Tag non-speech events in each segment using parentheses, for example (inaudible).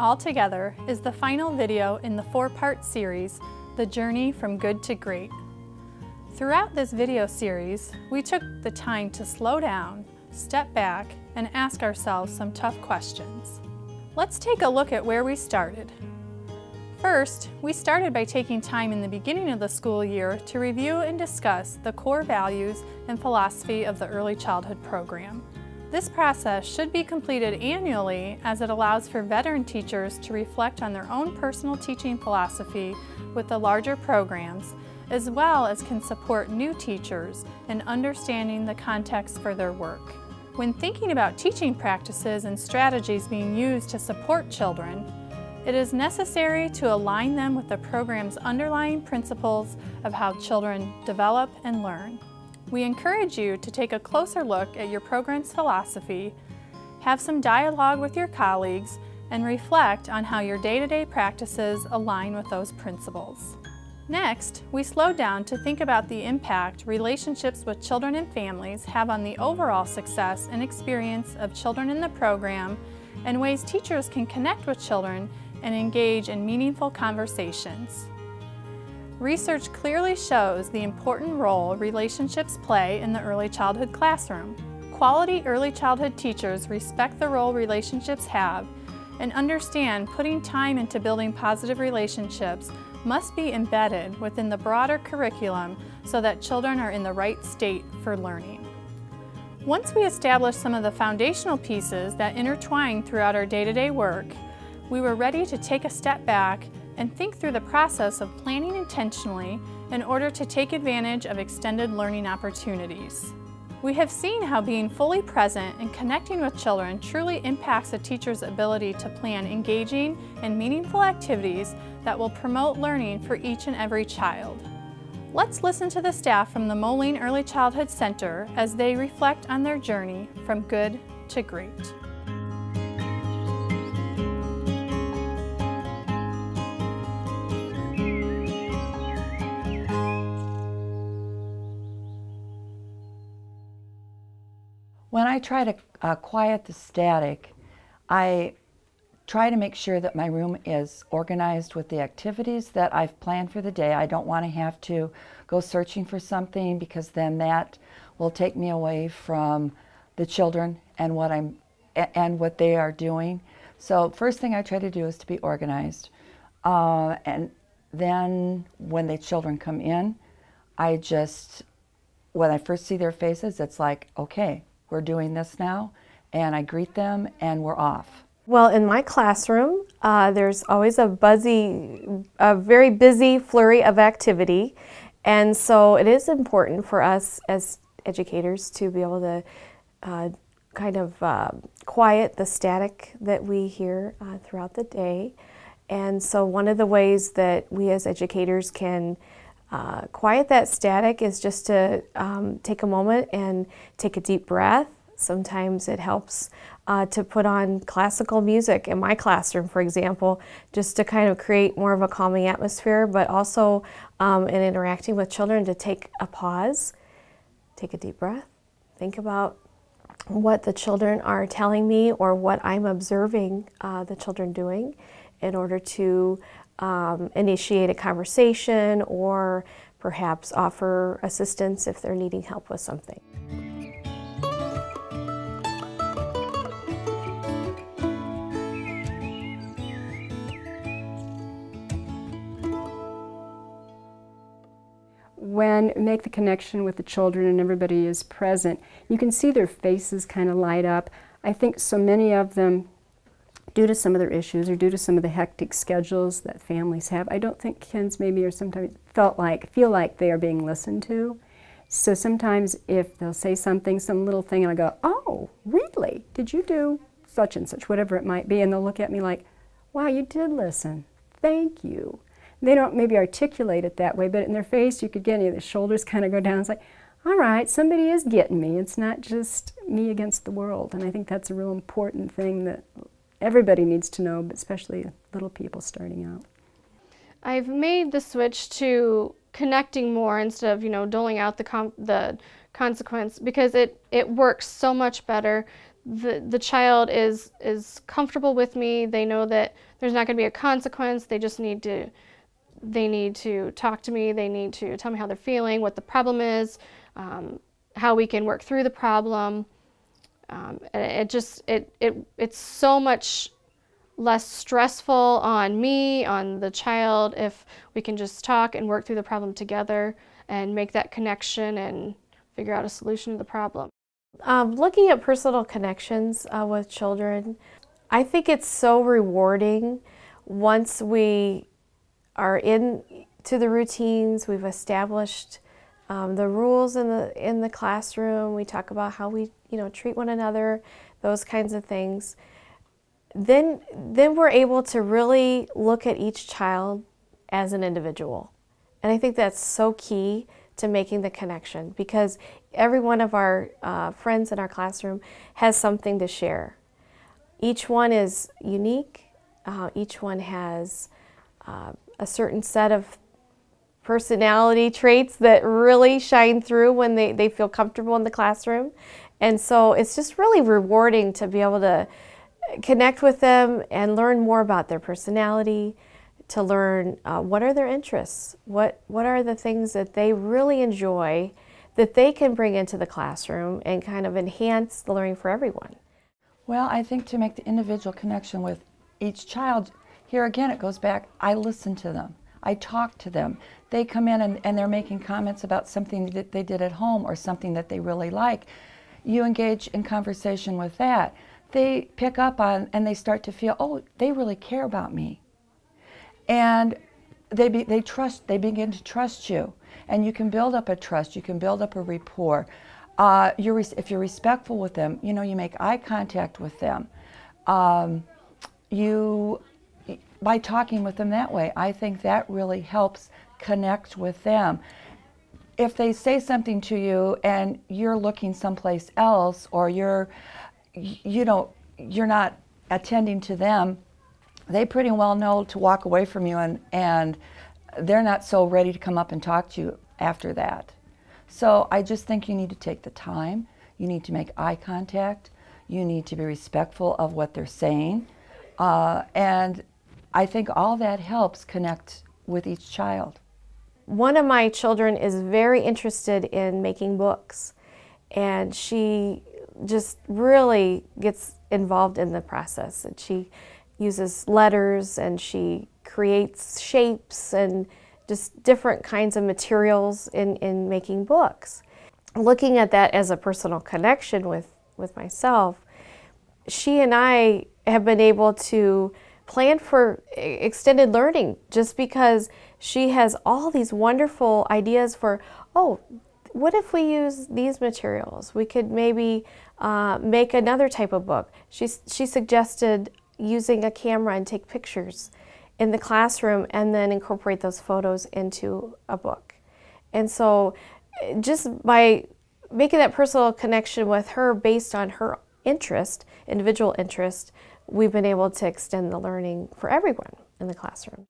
All Together is the final video in the four-part series, The Journey from Good to Great. Throughout this video series, we took the time to slow down, step back, and ask ourselves some tough questions. Let's take a look at where we started. First, we started by taking time in the beginning of the school year to review and discuss the core values and philosophy of the Early Childhood Program. This process should be completed annually as it allows for veteran teachers to reflect on their own personal teaching philosophy with the larger programs, as well as can support new teachers in understanding the context for their work. When thinking about teaching practices and strategies being used to support children, it is necessary to align them with the program's underlying principles of how children develop and learn. We encourage you to take a closer look at your program's philosophy, have some dialogue with your colleagues, and reflect on how your day-to-day -day practices align with those principles. Next, we slow down to think about the impact relationships with children and families have on the overall success and experience of children in the program and ways teachers can connect with children and engage in meaningful conversations. Research clearly shows the important role relationships play in the early childhood classroom. Quality early childhood teachers respect the role relationships have and understand putting time into building positive relationships must be embedded within the broader curriculum so that children are in the right state for learning. Once we established some of the foundational pieces that intertwine throughout our day-to-day -day work, we were ready to take a step back and think through the process of planning intentionally in order to take advantage of extended learning opportunities. We have seen how being fully present and connecting with children truly impacts a teacher's ability to plan engaging and meaningful activities that will promote learning for each and every child. Let's listen to the staff from the Moline Early Childhood Center as they reflect on their journey from good to great. When I try to uh, quiet the static, I try to make sure that my room is organized with the activities that I've planned for the day. I don't want to have to go searching for something because then that will take me away from the children and what I'm and what they are doing. So first thing I try to do is to be organized. Uh, and then when the children come in, I just, when I first see their faces, it's like, okay, we're doing this now, and I greet them and we're off. Well, in my classroom, uh, there's always a buzzy, a very busy flurry of activity, and so it is important for us as educators to be able to uh, kind of uh, quiet the static that we hear uh, throughout the day. And so one of the ways that we as educators can uh, quiet that static is just to um, take a moment and take a deep breath. Sometimes it helps uh, to put on classical music in my classroom, for example, just to kind of create more of a calming atmosphere, but also um, in interacting with children to take a pause, take a deep breath, think about what the children are telling me or what I'm observing uh, the children doing in order to um, initiate a conversation or perhaps offer assistance if they're needing help with something. when make the connection with the children and everybody is present, you can see their faces kind of light up. I think so many of them due to some of their issues or due to some of the hectic schedules that families have, I don't think kids maybe are sometimes felt like feel like they are being listened to. So sometimes if they'll say something, some little thing, and I go, "Oh, really? Did you do such and such, whatever it might be?" And they'll look at me like, "Wow, you did listen. Thank you." They don't maybe articulate it that way, but in their face you could get any the shoulders kind of go down. It's like, all right, somebody is getting me. It's not just me against the world. And I think that's a real important thing that everybody needs to know, but especially little people starting out. I've made the switch to connecting more instead of you know doling out the the consequence because it it works so much better the the child is is comfortable with me. They know that there's not going to be a consequence. They just need to they need to talk to me. They need to tell me how they're feeling, what the problem is, um, how we can work through the problem. Um, it, just it it it's so much less stressful on me, on the child, if we can just talk and work through the problem together and make that connection and figure out a solution to the problem. Um, looking at personal connections uh, with children, I think it's so rewarding once we are in to the routines, we've established um, the rules in the in the classroom. We talk about how we you know treat one another, those kinds of things. Then then we're able to really look at each child as an individual, and I think that's so key to making the connection because every one of our uh, friends in our classroom has something to share. Each one is unique. Uh, each one has uh, a certain set of personality traits that really shine through when they, they feel comfortable in the classroom. And so it's just really rewarding to be able to connect with them and learn more about their personality, to learn uh, what are their interests, what, what are the things that they really enjoy that they can bring into the classroom and kind of enhance the learning for everyone. Well, I think to make the individual connection with each child, here again it goes back, I listen to them. I talk to them. They come in and, and they're making comments about something that they did at home or something that they really like. You engage in conversation with that. They pick up on and they start to feel, oh, they really care about me. And they, be, they trust, they begin to trust you. And you can build up a trust, you can build up a rapport. Uh, you're, if you're respectful with them, you know, you make eye contact with them. Um, you by talking with them that way. I think that really helps connect with them. If they say something to you and you're looking someplace else or you're you know you're not attending to them, they pretty well know to walk away from you and and they're not so ready to come up and talk to you after that. So I just think you need to take the time. You need to make eye contact. You need to be respectful of what they're saying. Uh, and I think all that helps connect with each child. One of my children is very interested in making books, and she just really gets involved in the process. And she uses letters and she creates shapes and just different kinds of materials in, in making books. Looking at that as a personal connection with, with myself, she and I have been able to plan for extended learning just because she has all these wonderful ideas for, oh, what if we use these materials? We could maybe uh, make another type of book. She, she suggested using a camera and take pictures in the classroom and then incorporate those photos into a book. And so just by making that personal connection with her based on her interest, individual interest, we've been able to extend the learning for everyone in the classroom.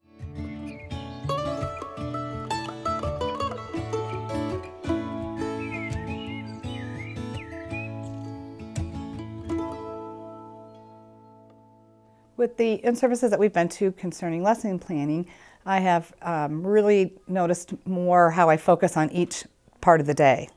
With the in-services that we've been to concerning lesson planning, I have um, really noticed more how I focus on each part of the day.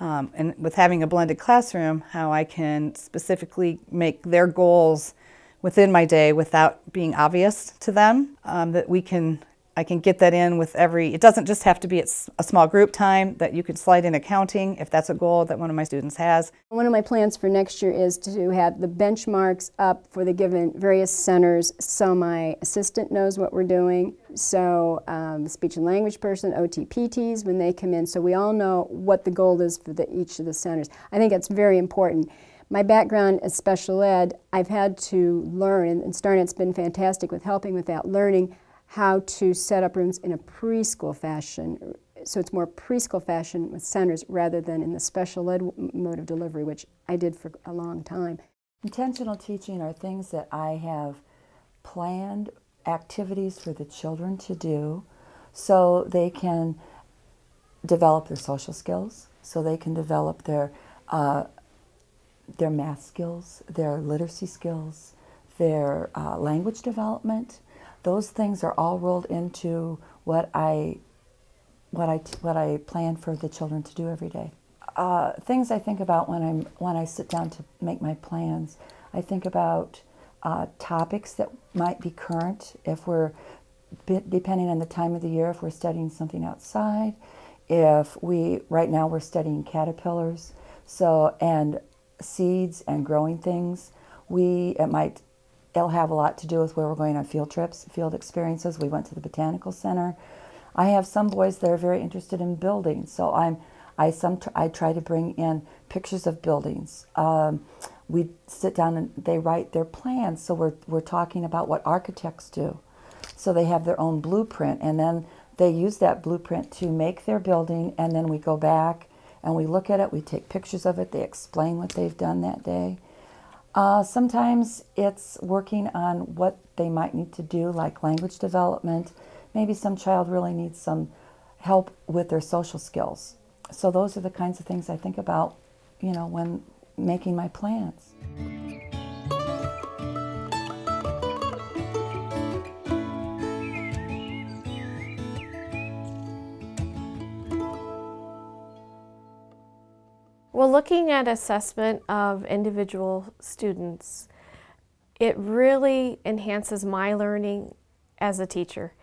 Um, and with having a blended classroom, how I can specifically make their goals within my day without being obvious to them. Um, that we can, I can get that in with every, it doesn't just have to be at a small group time, that you can slide in accounting if that's a goal that one of my students has. One of my plans for next year is to have the benchmarks up for the given various centers so my assistant knows what we're doing, so um, speech and language person, OTPTs, when they come in, so we all know what the goal is for the, each of the centers. I think that's very important. My background as special ed, I've had to learn, and StarNet's been fantastic with helping with that, learning how to set up rooms in a preschool fashion. So it's more preschool fashion with centers rather than in the special ed mode of delivery, which I did for a long time. Intentional teaching are things that I have planned activities for the children to do so they can develop their social skills, so they can develop their uh, their math skills, their literacy skills, their uh, language development. Those things are all rolled into what I what I what I plan for the children to do every day. Uh, things I think about when I'm when I sit down to make my plans. I think about uh, topics that might be current if we're depending on the time of the year if we're studying something outside if we right now we're studying caterpillars so and seeds and growing things we it might it'll have a lot to do with where we're going on field trips field experiences. We went to the botanical center. I have some boys that are very interested in buildings so i'm i some i try to bring in pictures of buildings. Um, we sit down and they write their plans so we're, we're talking about what architects do. So they have their own blueprint and then they use that blueprint to make their building and then we go back and we look at it, we take pictures of it, they explain what they've done that day. Uh, sometimes it's working on what they might need to do, like language development. Maybe some child really needs some help with their social skills. So those are the kinds of things I think about, you know, when making my plans. Well, looking at assessment of individual students, it really enhances my learning as a teacher.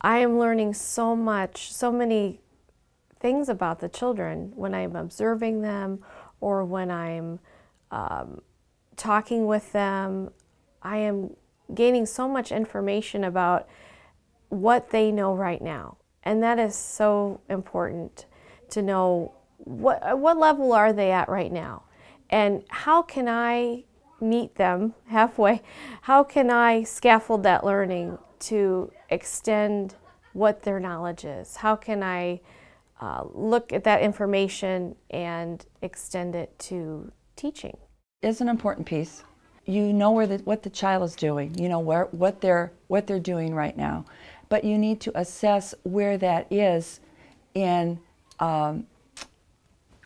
I am learning so much, so many things about the children when I'm observing them or when I'm um, talking with them. I am gaining so much information about what they know right now. And that is so important to know what, what level are they at right now? And how can I meet them (laughs) halfway? How can I scaffold that learning to extend what their knowledge is? How can I uh, look at that information and extend it to teaching? Is an important piece. You know where the, what the child is doing. You know where what they're what they're doing right now, but you need to assess where that is in um,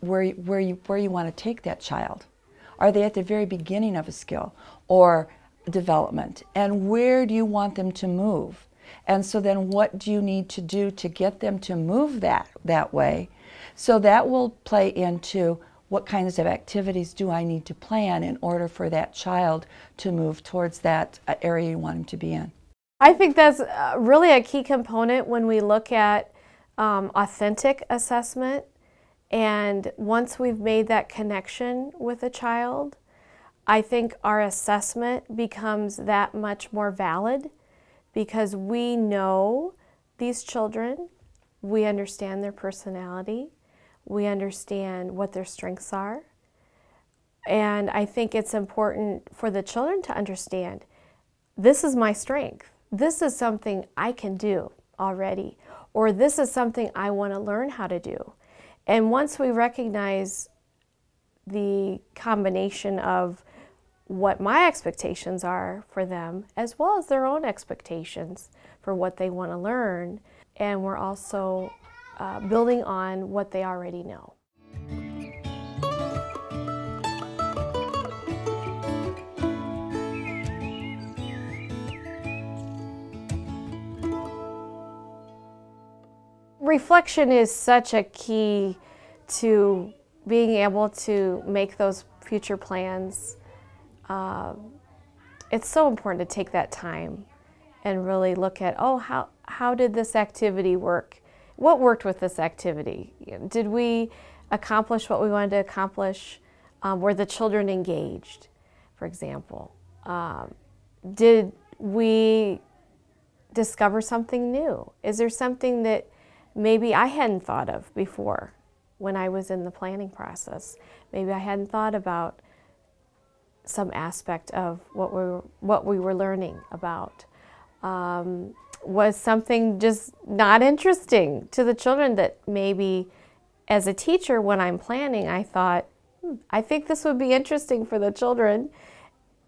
where, where, you, where you want to take that child. Are they at the very beginning of a skill or development? And where do you want them to move? And so then what do you need to do to get them to move that, that way? So that will play into what kinds of activities do I need to plan in order for that child to move towards that uh, area you want him to be in? I think that's uh, really a key component when we look at um, authentic assessment and once we've made that connection with a child, I think our assessment becomes that much more valid because we know these children, we understand their personality, we understand what their strengths are. And I think it's important for the children to understand this is my strength. This is something I can do already, or this is something I want to learn how to do. And once we recognize the combination of what my expectations are for them, as well as their own expectations for what they want to learn, and we're also uh, building on what they already know. Reflection is such a key to being able to make those future plans. Uh, it's so important to take that time and really look at, oh, how, how did this activity work? What worked with this activity? Did we accomplish what we wanted to accomplish? Um, were the children engaged, for example? Um, did we discover something new? Is there something that maybe I hadn't thought of before when I was in the planning process. Maybe I hadn't thought about some aspect of what we were, what we were learning about. Um, was something just not interesting to the children that maybe as a teacher when I'm planning I thought hmm, I think this would be interesting for the children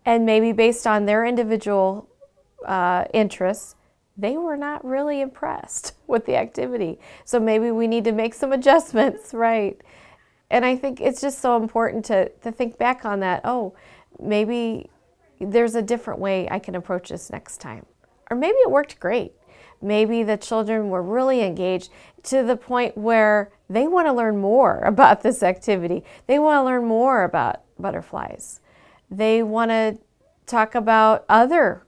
and maybe based on their individual uh, interests they were not really impressed (laughs) with the activity. So maybe we need to make some adjustments, (laughs) right? And I think it's just so important to, to think back on that. Oh, maybe there's a different way I can approach this next time. Or maybe it worked great. Maybe the children were really engaged to the point where they want to learn more (laughs) about this activity. They want to learn more about butterflies. They want to talk about other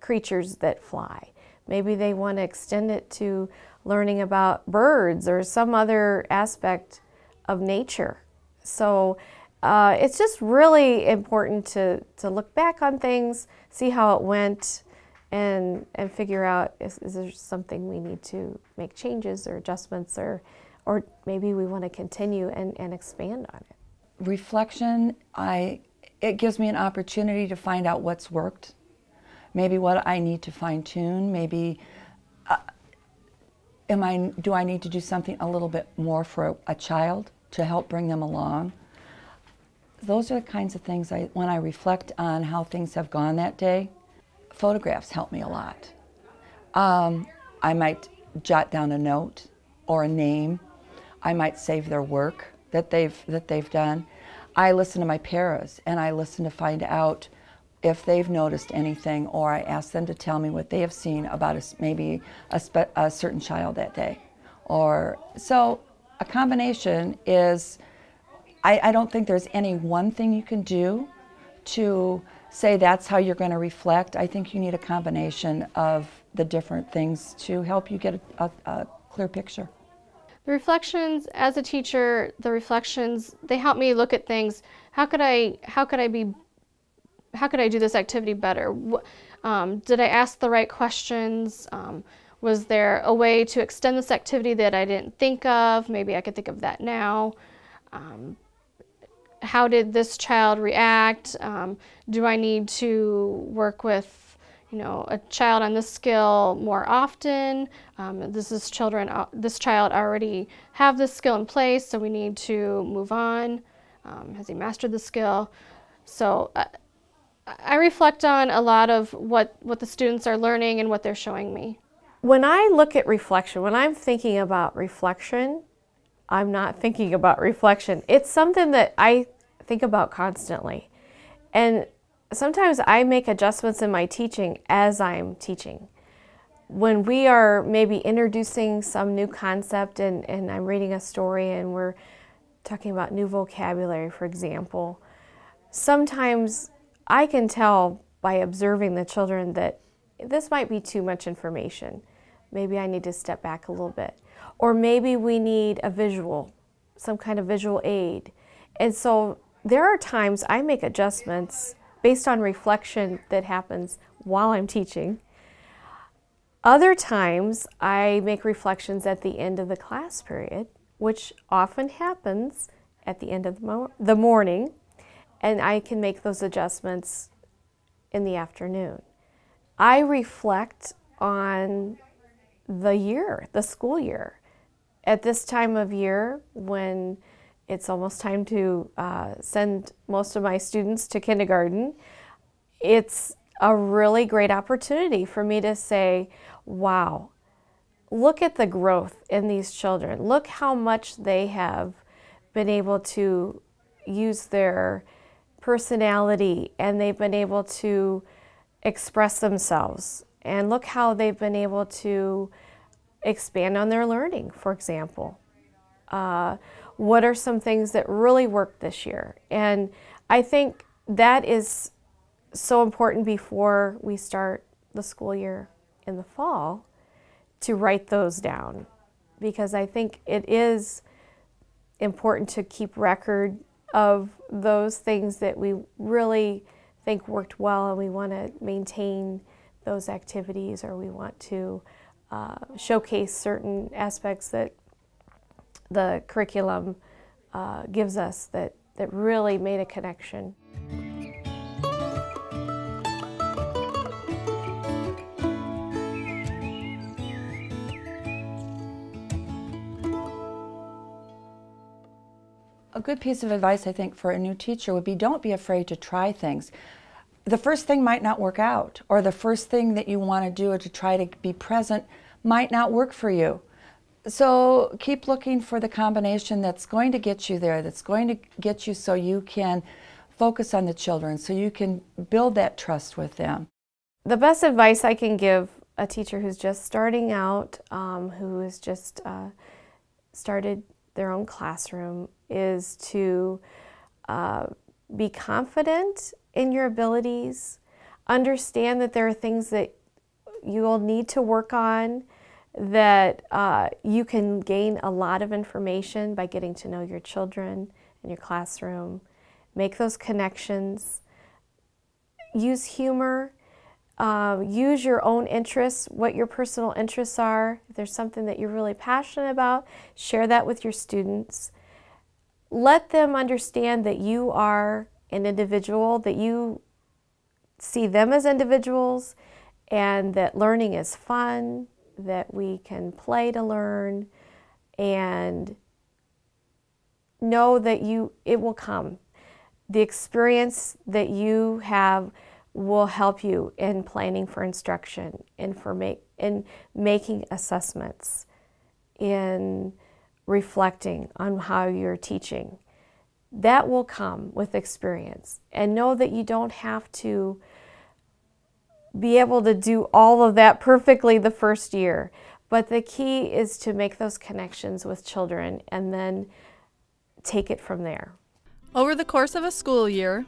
creatures that fly. Maybe they want to extend it to learning about birds or some other aspect of nature. So uh, it's just really important to, to look back on things, see how it went, and, and figure out is, is there something we need to make changes or adjustments or, or maybe we want to continue and, and expand on it. Reflection, I, it gives me an opportunity to find out what's worked, maybe what I need to fine tune, maybe uh, am I, do I need to do something a little bit more for a, a child to help bring them along? those are the kinds of things I, when I reflect on how things have gone that day, photographs help me a lot. Um, I might jot down a note or a name. I might save their work that they've, that they've done. I listen to my paras and I listen to find out if they've noticed anything or I ask them to tell me what they have seen about a, maybe a, a certain child that day. Or so a combination is I, I don't think there's any one thing you can do to say that's how you're going to reflect. I think you need a combination of the different things to help you get a, a, a clear picture. The reflections as a teacher, the reflections, they help me look at things. How could I how could I be how could I do this activity better? Um, did I ask the right questions? Um, was there a way to extend this activity that I didn't think of? Maybe I could think of that now. Um, how did this child react? Um, do I need to work with, you know, a child on this skill more often? Um, this is children. Uh, this child already have this skill in place, so we need to move on. Um, has he mastered the skill? So uh, I reflect on a lot of what what the students are learning and what they're showing me. When I look at reflection, when I'm thinking about reflection, I'm not thinking about reflection. It's something that I think about constantly. And sometimes I make adjustments in my teaching as I'm teaching. When we are maybe introducing some new concept and, and I'm reading a story and we're talking about new vocabulary, for example, sometimes I can tell by observing the children that this might be too much information. Maybe I need to step back a little bit. Or maybe we need a visual, some kind of visual aid. And so there are times I make adjustments based on reflection that happens while I'm teaching. Other times I make reflections at the end of the class period, which often happens at the end of the, mo the morning, and I can make those adjustments in the afternoon. I reflect on the year, the school year. At this time of year, when it's almost time to uh, send most of my students to kindergarten. It's a really great opportunity for me to say, wow, look at the growth in these children. Look how much they have been able to use their personality and they've been able to express themselves. And look how they've been able to expand on their learning, for example. Uh, what are some things that really worked this year? And I think that is so important before we start the school year in the fall to write those down because I think it is important to keep record of those things that we really think worked well and we want to maintain those activities or we want to uh, showcase certain aspects that the curriculum uh, gives us that, that really made a connection. A good piece of advice, I think, for a new teacher would be don't be afraid to try things. The first thing might not work out, or the first thing that you want to do or to try to be present might not work for you So keep looking for the combination that's going to get you there, that's going to get you so you can focus on the children, so you can build that trust with them. The best advice I can give a teacher who's just starting out, um, who has just uh, started their own classroom, is to uh, be confident in your abilities, understand that there are things that you will need to work on that uh, you can gain a lot of information by getting to know your children in your classroom, make those connections, use humor, uh, use your own interests, what your personal interests are. If there's something that you're really passionate about, share that with your students. Let them understand that you are an individual, that you see them as individuals, and that learning is fun, that we can play to learn and know that you it will come the experience that you have will help you in planning for instruction in for make in making assessments in reflecting on how you're teaching that will come with experience and know that you don't have to be able to do all of that perfectly the first year. But the key is to make those connections with children and then take it from there. Over the course of a school year,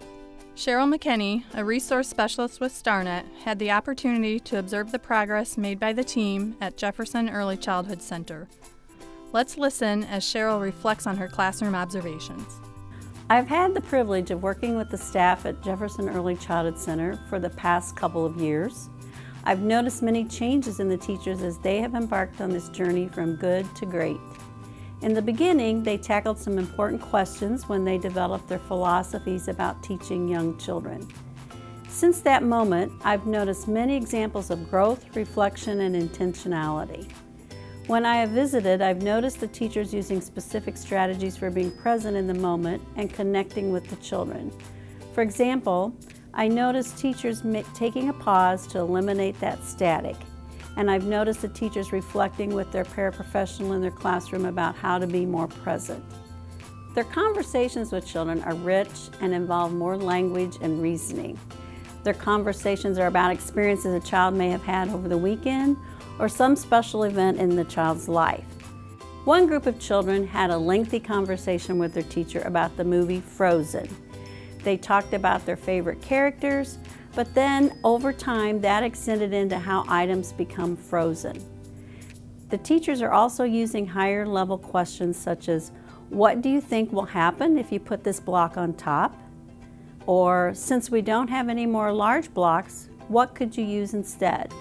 Cheryl McKinney, a resource specialist with StarNet, had the opportunity to observe the progress made by the team at Jefferson Early Childhood Center. Let's listen as Cheryl reflects on her classroom observations. I've had the privilege of working with the staff at Jefferson Early Childhood Center for the past couple of years. I've noticed many changes in the teachers as they have embarked on this journey from good to great. In the beginning, they tackled some important questions when they developed their philosophies about teaching young children. Since that moment, I've noticed many examples of growth, reflection, and intentionality. When I have visited, I've noticed the teachers using specific strategies for being present in the moment and connecting with the children. For example, I noticed teachers taking a pause to eliminate that static. And I've noticed the teachers reflecting with their paraprofessional in their classroom about how to be more present. Their conversations with children are rich and involve more language and reasoning. Their conversations are about experiences a child may have had over the weekend or some special event in the child's life. One group of children had a lengthy conversation with their teacher about the movie Frozen. They talked about their favorite characters, but then over time that extended into how items become frozen. The teachers are also using higher level questions such as, what do you think will happen if you put this block on top? Or, since we don't have any more large blocks, what could you use instead?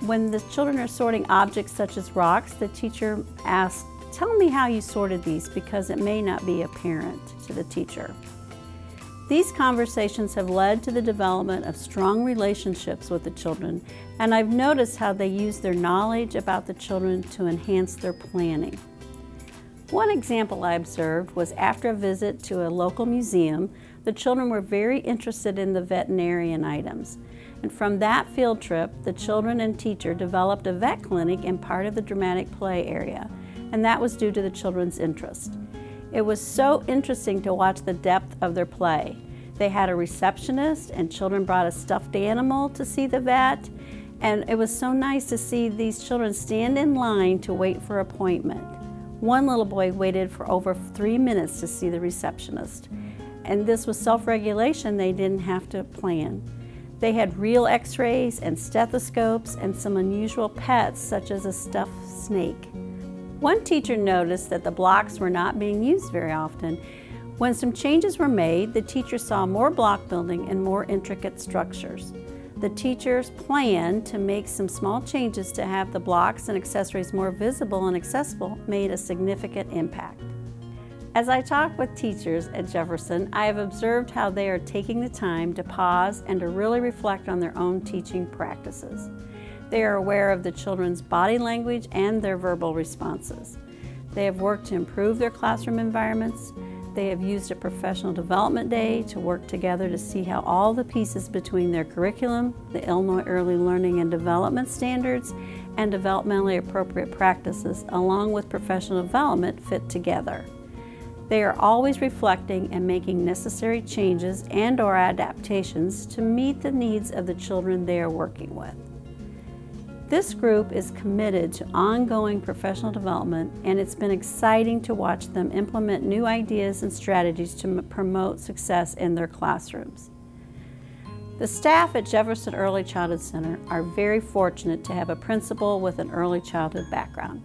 When the children are sorting objects such as rocks, the teacher asks, tell me how you sorted these because it may not be apparent to the teacher. These conversations have led to the development of strong relationships with the children, and I've noticed how they use their knowledge about the children to enhance their planning. One example I observed was after a visit to a local museum, the children were very interested in the veterinarian items. And from that field trip, the children and teacher developed a vet clinic in part of the dramatic play area, and that was due to the children's interest. It was so interesting to watch the depth of their play. They had a receptionist, and children brought a stuffed animal to see the vet, and it was so nice to see these children stand in line to wait for appointment. One little boy waited for over three minutes to see the receptionist. And this was self-regulation, they didn't have to plan. They had real x-rays and stethoscopes and some unusual pets such as a stuffed snake. One teacher noticed that the blocks were not being used very often. When some changes were made, the teacher saw more block building and more intricate structures. The teachers plan to make some small changes to have the blocks and accessories more visible and accessible made a significant impact. As I talk with teachers at Jefferson, I have observed how they are taking the time to pause and to really reflect on their own teaching practices. They are aware of the children's body language and their verbal responses. They have worked to improve their classroom environments. They have used a professional development day to work together to see how all the pieces between their curriculum, the Illinois Early Learning and Development Standards, and developmentally appropriate practices, along with professional development, fit together. They are always reflecting and making necessary changes and or adaptations to meet the needs of the children they are working with. This group is committed to ongoing professional development and it's been exciting to watch them implement new ideas and strategies to promote success in their classrooms. The staff at Jefferson Early Childhood Center are very fortunate to have a principal with an early childhood background.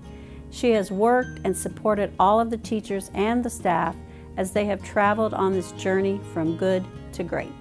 She has worked and supported all of the teachers and the staff as they have traveled on this journey from good to great.